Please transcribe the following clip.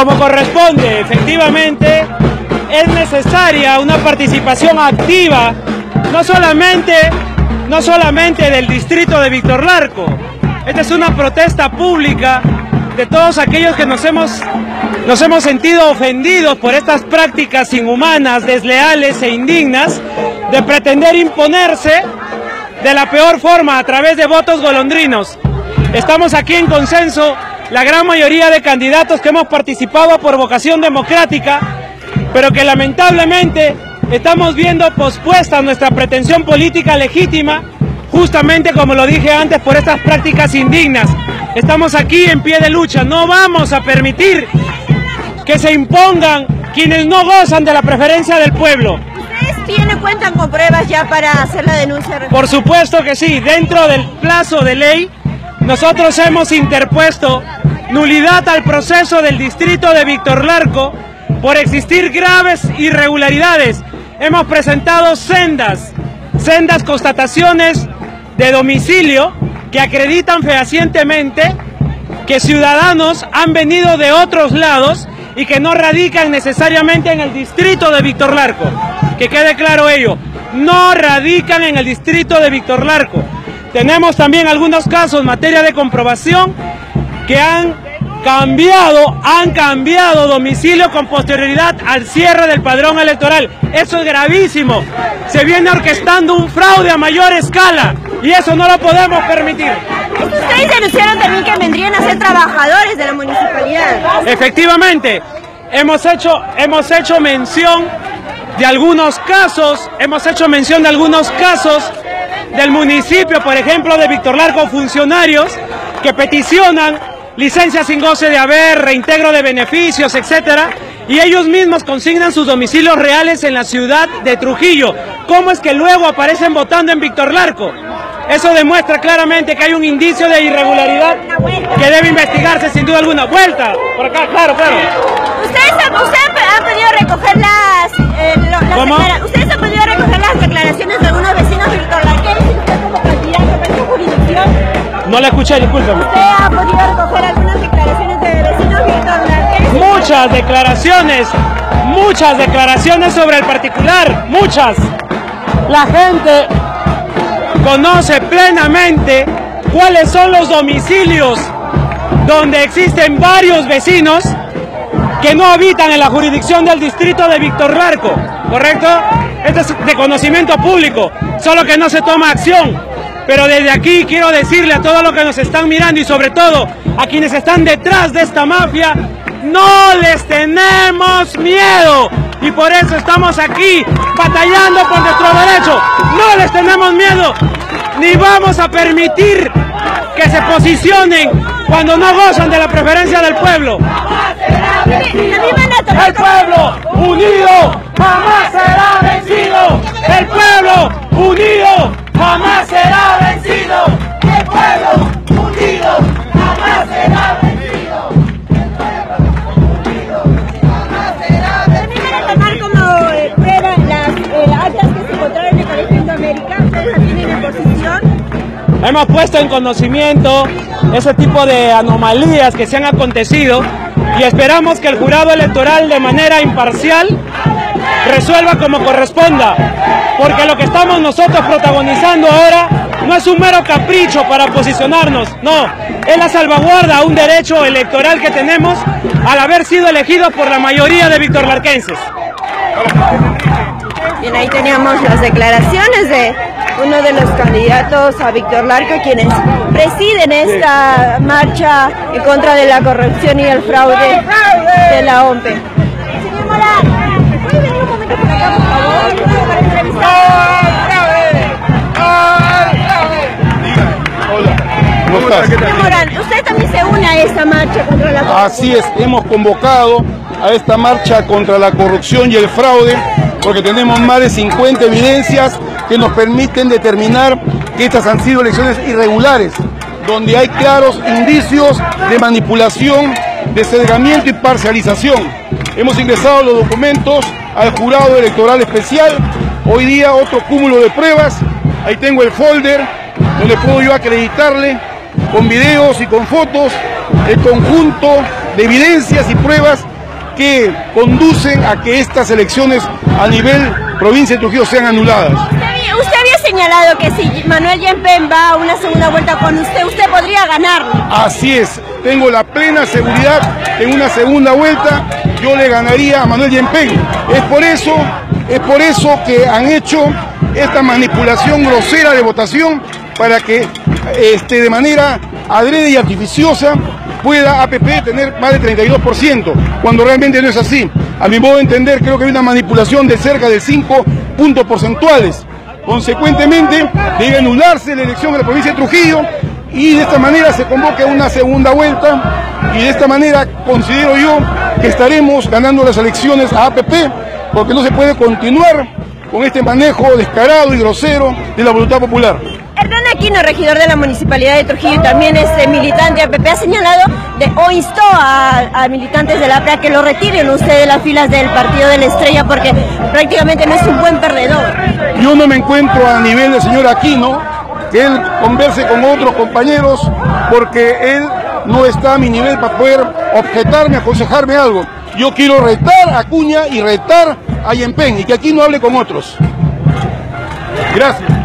Como corresponde, efectivamente, es necesaria una participación activa, no solamente, no solamente del distrito de Víctor Larco. Esta es una protesta pública de todos aquellos que nos hemos, nos hemos sentido ofendidos por estas prácticas inhumanas, desleales e indignas de pretender imponerse de la peor forma a través de votos golondrinos. Estamos aquí en consenso, la gran mayoría de candidatos que hemos participado por vocación democrática, pero que lamentablemente estamos viendo pospuesta nuestra pretensión política legítima, justamente como lo dije antes, por estas prácticas indignas. Estamos aquí en pie de lucha, no vamos a permitir que se impongan quienes no gozan de la preferencia del pueblo. ¿Ustedes tienen, cuentan con pruebas ya para hacer la denuncia? Por supuesto que sí, dentro del plazo de ley, nosotros hemos interpuesto nulidad al proceso del distrito de Víctor Larco por existir graves irregularidades. Hemos presentado sendas, sendas constataciones de domicilio que acreditan fehacientemente que ciudadanos han venido de otros lados y que no radican necesariamente en el distrito de Víctor Larco. Que quede claro ello, no radican en el distrito de Víctor Larco. Tenemos también algunos casos en materia de comprobación que han cambiado, han cambiado domicilio con posterioridad al cierre del padrón electoral. Eso es gravísimo. Se viene orquestando un fraude a mayor escala y eso no lo podemos permitir. Ustedes denunciaron también que vendrían a ser trabajadores de la municipalidad. Efectivamente, hemos hecho, hemos hecho mención de algunos casos, hemos hecho mención de algunos casos del municipio, por ejemplo, de Víctor Largo, funcionarios que peticionan licencia sin goce de haber, reintegro de beneficios, etcétera, y ellos mismos consignan sus domicilios reales en la ciudad de Trujillo. ¿Cómo es que luego aparecen votando en Víctor Larco? Eso demuestra claramente que hay un indicio de irregularidad que debe investigarse sin duda alguna. Vuelta, por acá, claro, claro. ¿Ustedes, han podido No la escuché, discúlpame. ¿Usted ha podido recoger algunas declaraciones de vecinos victorlarqueños? Muchas declaraciones, muchas declaraciones sobre el particular, muchas. La gente conoce plenamente cuáles son los domicilios donde existen varios vecinos que no habitan en la jurisdicción del distrito de Víctor Larco, ¿correcto? Esto es de conocimiento público, solo que no se toma acción. Pero desde aquí quiero decirle a todos los que nos están mirando y sobre todo a quienes están detrás de esta mafia, no les tenemos miedo. Y por eso estamos aquí batallando por nuestro derecho. No les tenemos miedo. Ni vamos a permitir que se posicionen cuando no gozan de la preferencia del pueblo. El pueblo unido jamás será vencido. El pueblo unido jamás será. El pueblo unido jamás será vencido. También van a tomar como eh, prueba las eh, actas que se encontraron en el Colegio Indoamérica. ¿Ustedes las tienen en posición? Hemos puesto en conocimiento ese tipo de anomalías que se han acontecido y esperamos que el jurado electoral de manera imparcial resuelva como corresponda, porque lo que estamos nosotros protagonizando ahora no es un mero capricho para posicionarnos, no, es la salvaguarda a un derecho electoral que tenemos al haber sido elegidos por la mayoría de victorlarquenses. Bien, ahí teníamos las declaraciones de uno de los candidatos a Víctor Larco, quienes presiden esta marcha en contra de la corrupción y el fraude de la OMPE. Señor Morán, ¿puede venir un momento por acá, por favor? Para entrevistar. ¿Cómo estás? Señor Morán, usted también se une a esta marcha contra la corrupción. Así es, hemos convocado a esta marcha contra la corrupción y el fraude porque tenemos más de 50 evidencias que nos permiten determinar que estas han sido elecciones irregulares, donde hay claros indicios de manipulación, de cegamiento y parcialización. Hemos ingresado los documentos al jurado electoral especial, hoy día otro cúmulo de pruebas, ahí tengo el folder donde puedo yo acreditarle con videos y con fotos el conjunto de evidencias y pruebas que conducen a que estas elecciones a nivel provincia de Trujillo sean anuladas. Usted había, señalado que si Manuel Yempen va a una segunda vuelta con usted, usted podría ganar. Así es, tengo la plena seguridad que en una segunda vuelta yo le ganaría a Manuel Yempen. Es por eso, es por eso que han hecho esta manipulación grosera de votación para que este, de manera adrede y artificiosa pueda APP tener más de 32%, cuando realmente no es así. A mi modo de entender, creo que hay una manipulación de cerca de 5 puntos porcentuales. Consecuentemente, debe anularse la elección de la provincia de Trujillo y de esta manera se convoque una segunda vuelta y de esta manera considero yo que estaremos ganando las elecciones a APP porque no se puede continuar con este manejo descarado y grosero de la voluntad popular. Hernán Aquino, regidor de la Municipalidad de Trujillo y también es este militante APP, ha señalado de, o instó a, militantes de la APRA que lo retiren usted de las filas del Partido de la Estrella porque prácticamente no es un buen perdedor. Yo no me encuentro a nivel del señor Aquino, que él converse con otros compañeros porque él no está a mi nivel para poder objetarme, aconsejarme algo. Yo quiero retar a Cuña y retar a Yempen y que aquí no hable con otros. Gracias.